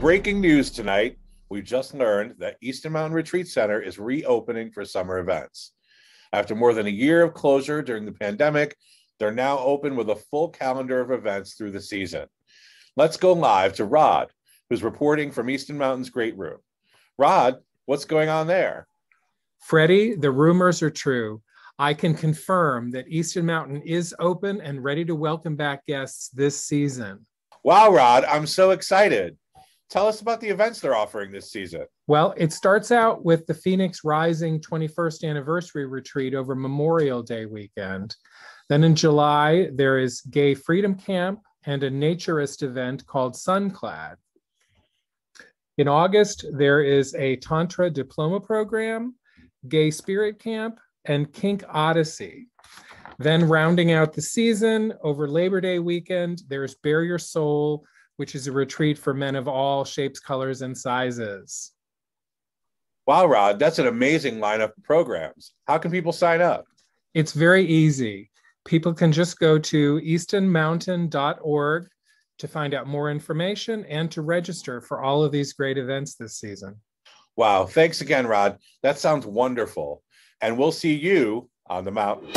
breaking news tonight, we just learned that Easton Mountain Retreat Center is reopening for summer events. After more than a year of closure during the pandemic, they're now open with a full calendar of events through the season. Let's go live to Rod, who's reporting from Easton Mountain's Great Room. Rod, what's going on there? Freddie, the rumors are true. I can confirm that Easton Mountain is open and ready to welcome back guests this season. Wow, Rod, I'm so excited. Tell us about the events they're offering this season. Well, it starts out with the Phoenix Rising 21st anniversary retreat over Memorial Day weekend. Then in July, there is Gay Freedom Camp and a naturist event called Sunclad. In August, there is a Tantra diploma program, Gay Spirit Camp, and Kink Odyssey. Then rounding out the season over Labor Day weekend, there's Bare Your Soul, which is a retreat for men of all shapes, colors, and sizes. Wow, Rod, that's an amazing lineup of programs. How can people sign up? It's very easy. People can just go to eastonmountain.org to find out more information and to register for all of these great events this season. Wow, thanks again, Rod. That sounds wonderful. And we'll see you on the mountain.